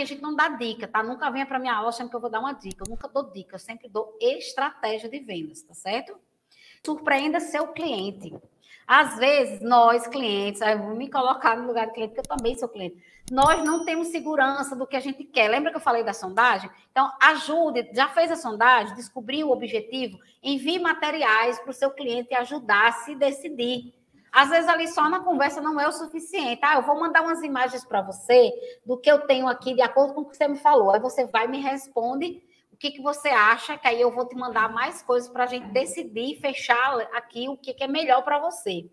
a gente não dá dica, tá? Nunca venha para minha aula achando que eu vou dar uma dica. Eu nunca dou dica, eu sempre dou estratégia de vendas, tá certo? Surpreenda seu cliente. Às vezes, nós, clientes, aí vou me colocar no lugar do cliente, porque eu também sou cliente, nós não temos segurança do que a gente quer. Lembra que eu falei da sondagem? Então, ajude, já fez a sondagem, descobriu o objetivo, envie materiais para o seu cliente ajudar a se decidir. Às vezes, ali só na conversa não é o suficiente. Ah, eu vou mandar umas imagens para você do que eu tenho aqui, de acordo com o que você me falou. Aí você vai me responde o que, que você acha, que aí eu vou te mandar mais coisas para a gente decidir, fechar aqui o que, que é melhor para você.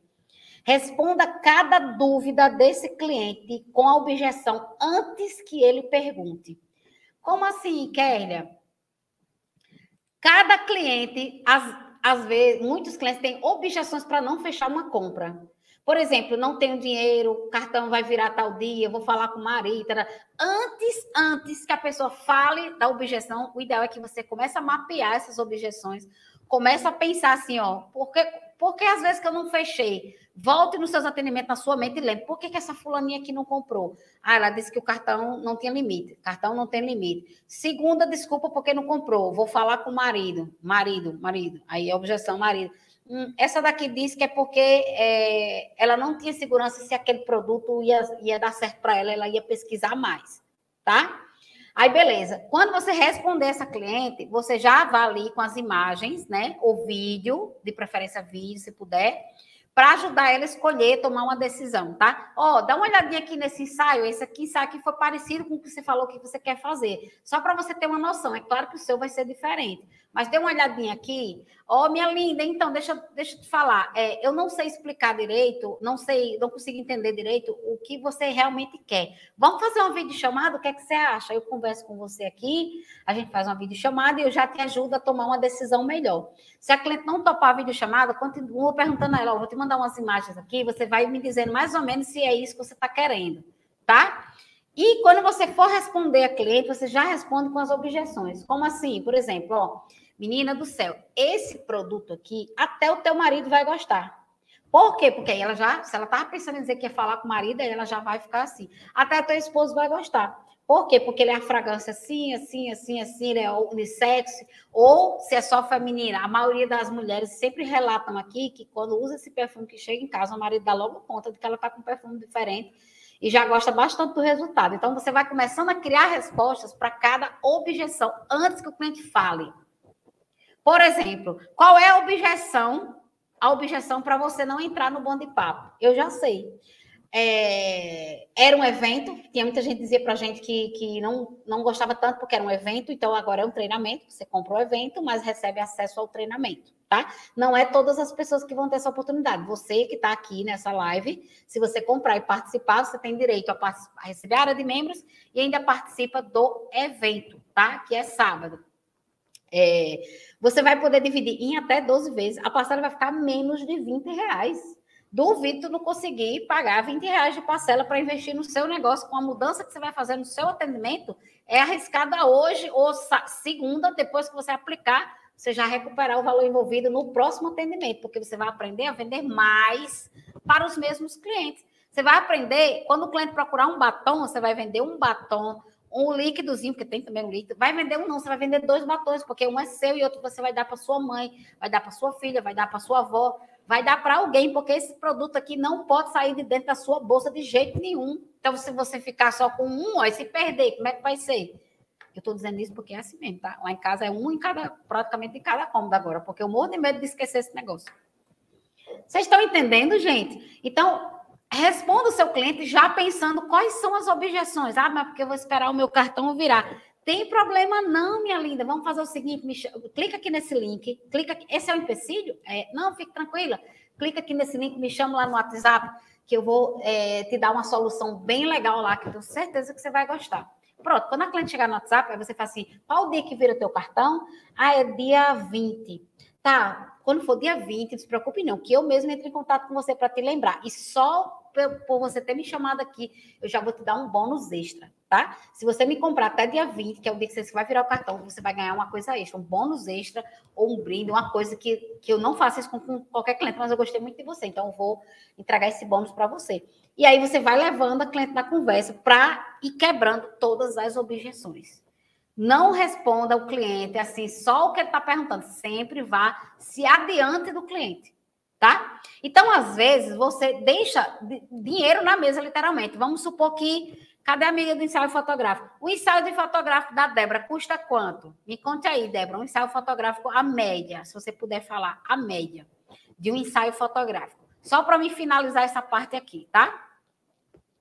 Responda cada dúvida desse cliente com a objeção antes que ele pergunte. Como assim, Kélia? Cada cliente, às, às vezes, muitos clientes têm objeções para não fechar uma compra. Por exemplo, não tenho dinheiro, o cartão vai virar tal dia, vou falar com o marido. Antes, antes que a pessoa fale da objeção, o ideal é que você comece a mapear essas objeções, comece a pensar assim, ó, porque, porque às vezes que eu não fechei? Volte nos seus atendimentos na sua mente e lembre, por que, que essa fulaninha aqui não comprou? Ah, ela disse que o cartão não tinha limite. Cartão não tem limite. Segunda desculpa porque não comprou. Vou falar com o marido. Marido, marido. Aí objeção, marido. Essa daqui diz que é porque é, ela não tinha segurança se aquele produto ia, ia dar certo para ela, ela ia pesquisar mais, tá? Aí, beleza. Quando você responder essa cliente, você já avalie com as imagens, né? O vídeo, de preferência vídeo, se puder para ajudar ela a escolher, tomar uma decisão, tá? Ó, oh, dá uma olhadinha aqui nesse ensaio, esse aqui, ensaio aqui foi parecido com o que você falou que você quer fazer. Só para você ter uma noção. É claro que o seu vai ser diferente. Mas dê uma olhadinha aqui. Ó, oh, minha linda, então, deixa, deixa eu te falar. É, eu não sei explicar direito, não sei, não consigo entender direito o que você realmente quer. Vamos fazer uma videochamada? O que é que você acha? Eu converso com você aqui, a gente faz uma videochamada e eu já te ajudo a tomar uma decisão melhor. Se a cliente não topar a videochamada, continua perguntando a ela, vou te mandar umas imagens aqui, você vai me dizendo mais ou menos se é isso que você está querendo, tá? E quando você for responder a cliente, você já responde com as objeções. Como assim? Por exemplo, ó, menina do céu, esse produto aqui, até o teu marido vai gostar. Por quê? Porque ela já, se ela estava pensando em dizer que ia falar com o marido, ela já vai ficar assim. Até o teu esposo vai gostar. Por quê? Porque ele é a fragrância assim, assim, assim, assim, ele é unissex, ou se é só feminina. A maioria das mulheres sempre relatam aqui que quando usa esse perfume que chega em casa, o marido dá logo conta de que ela está com um perfume diferente e já gosta bastante do resultado. Então, você vai começando a criar respostas para cada objeção antes que o cliente fale. Por exemplo, qual é a objeção? A objeção para você não entrar no bonde papo. Eu já sei. É, era um evento, tinha muita gente dizia para a gente que, que não, não gostava tanto porque era um evento, então agora é um treinamento, você compra o evento, mas recebe acesso ao treinamento, tá? Não é todas as pessoas que vão ter essa oportunidade. Você que está aqui nessa live, se você comprar e participar, você tem direito a, a receber a área de membros e ainda participa do evento, tá? Que é sábado. É, você vai poder dividir em até 12 vezes, a parcela vai ficar menos de 20 reais. Duvido não conseguir pagar 20 reais de parcela para investir no seu negócio com a mudança que você vai fazer no seu atendimento. É arriscada hoje ou segunda, depois que você aplicar, você já recuperar o valor envolvido no próximo atendimento, porque você vai aprender a vender mais para os mesmos clientes. Você vai aprender, quando o cliente procurar um batom, você vai vender um batom, um líquidozinho, porque tem também um líquido. Vai vender um não, você vai vender dois batons, porque um é seu e outro você vai dar para sua mãe, vai dar para sua filha, vai dar para sua avó vai dar para alguém, porque esse produto aqui não pode sair de dentro da sua bolsa de jeito nenhum. Então, se você ficar só com um, ó, e se perder, como é que vai ser? Eu estou dizendo isso porque é assim mesmo, tá? Lá em casa é um em cada, praticamente em cada cômodo agora, porque eu morro de medo de esquecer esse negócio. Vocês estão entendendo, gente? Então, responda o seu cliente já pensando quais são as objeções. Ah, mas porque eu vou esperar o meu cartão virar. Tem problema não, minha linda. Vamos fazer o seguinte, clica aqui nesse link, clica aqui. Esse é o empecilho? É... Não, fique tranquila. Clica aqui nesse link, me chama lá no WhatsApp, que eu vou é, te dar uma solução bem legal lá, que eu tenho certeza que você vai gostar. Pronto, quando a cliente chegar no WhatsApp, aí você fala assim, qual o dia que vira o teu cartão? Ah, é dia 20. Tá, quando for dia 20, não se preocupe não, que eu mesmo entre em contato com você para te lembrar. E só por você ter me chamado aqui, eu já vou te dar um bônus extra, tá? Se você me comprar até dia 20, que é o dia que você vai virar o cartão, você vai ganhar uma coisa extra, um bônus extra ou um brinde, uma coisa que, que eu não faço isso com, com qualquer cliente, mas eu gostei muito de você, então eu vou entregar esse bônus para você. E aí você vai levando a cliente na conversa para ir quebrando todas as objeções. Não responda ao cliente assim, só o que ele está perguntando. Sempre vá se adiante do cliente, tá? Então, às vezes, você deixa dinheiro na mesa, literalmente. Vamos supor que. Cadê a amiga do ensaio fotográfico? O ensaio de fotográfico da Débora custa quanto? Me conte aí, Débora. Um ensaio fotográfico, a média, se você puder falar, a média de um ensaio fotográfico. Só para me finalizar essa parte aqui, tá?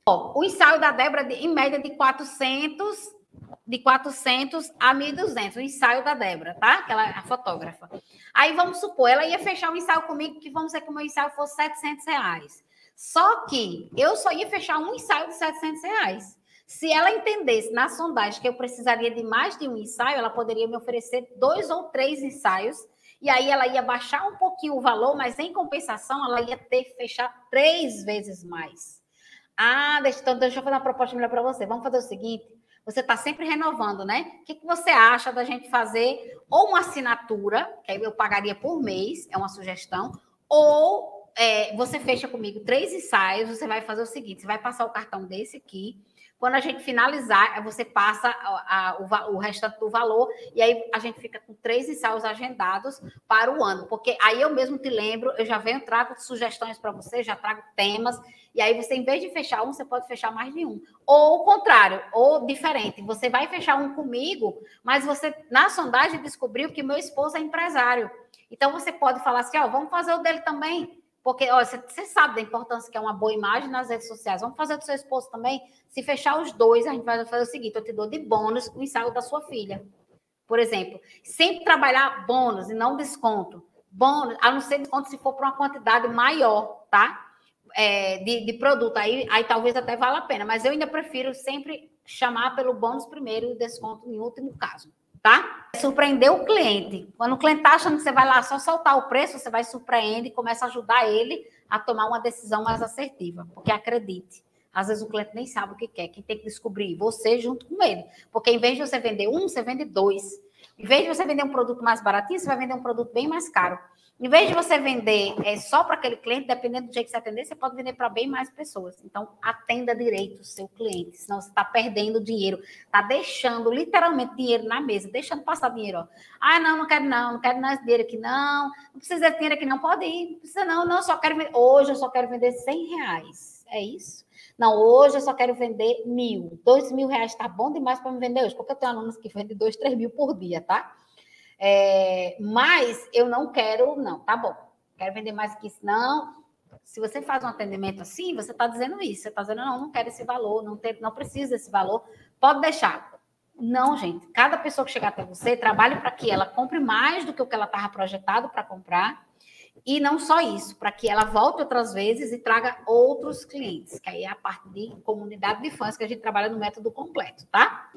O ensaio da Débora, em média, de 400 de 400 a 1.200, o ensaio da Débora, tá? Que ela a fotógrafa. Aí vamos supor, ela ia fechar um ensaio comigo, que vamos dizer que o meu ensaio fosse 700 reais. Só que eu só ia fechar um ensaio de 700 reais. Se ela entendesse na sondagem que eu precisaria de mais de um ensaio, ela poderia me oferecer dois ou três ensaios, e aí ela ia baixar um pouquinho o valor, mas em compensação ela ia ter que fechar três vezes mais. Ah, deixa, então deixa eu fazer uma proposta melhor para você. Vamos fazer o seguinte: você está sempre renovando, né? O que, que você acha da gente fazer ou uma assinatura, que aí eu pagaria por mês, é uma sugestão, ou é, você fecha comigo três ensaios, você vai fazer o seguinte: você vai passar o cartão desse aqui. Quando a gente finalizar, você passa a, a, o, o restante do valor e aí a gente fica com três ensaios agendados para o ano. Porque aí eu mesmo te lembro, eu já venho, trago sugestões para você, já trago temas e aí você, em vez de fechar um, você pode fechar mais de um. Ou o contrário, ou diferente. Você vai fechar um comigo, mas você, na sondagem, descobriu que meu esposo é empresário. Então você pode falar assim: ó, vamos fazer o dele também. Porque você, sabe da importância que é uma boa imagem nas redes sociais. Vamos fazer do seu esposo também. Se fechar os dois, a gente vai fazer o seguinte: eu te dou de bônus o ensaio da sua filha. Por exemplo, sempre trabalhar bônus e não desconto. Bônus, a não ser desconto se for para uma quantidade maior, tá? é, de, de, produto, aí, aí talvez até valha a pena, mas eu ainda prefiro sempre chamar pelo bônus primeiro e desconto em último caso, tá? Surpreender o cliente. Quando o cliente está achando que você vai lá só soltar o preço, você vai surpreender e começa a ajudar ele a tomar uma decisão mais assertiva, porque acredite. Às vezes o cliente nem sabe o que quer, quem tem que descobrir você junto com ele. Porque em vez de você vender um, você vende dois. Em vez de você vender um produto mais baratinho, você vai vender um produto bem mais caro. Em vez de você vender é, só para aquele cliente, dependendo do jeito que você atender, você pode vender para bem mais pessoas. Então, atenda direito o seu cliente, senão você está perdendo dinheiro, está deixando literalmente dinheiro na mesa, deixando passar dinheiro. Ah, não, não quero não, não quero mais dinheiro aqui não, não precisa de dinheiro aqui não, pode ir, não precisa não, não, só quero hoje eu só quero vender 100 reais, é isso? Não, hoje eu só quero vender mil, dois mil reais está bom demais para me vender hoje, porque eu tenho alunos que vendem dois, três mil por dia, tá? É, mas eu não quero, não, tá bom. Quero vender mais que isso, não. Se você faz um atendimento assim, você está dizendo isso. Você está dizendo, não, não quero esse valor, não, ter, não precisa desse valor. Pode deixar. Não, gente. Cada pessoa que chegar até você, trabalhe para que ela compre mais do que o que ela estava projetado para comprar. E não só isso, para que ela volte outras vezes e traga outros clientes, que aí é a parte de comunidade de fãs que a gente trabalha no método completo, tá?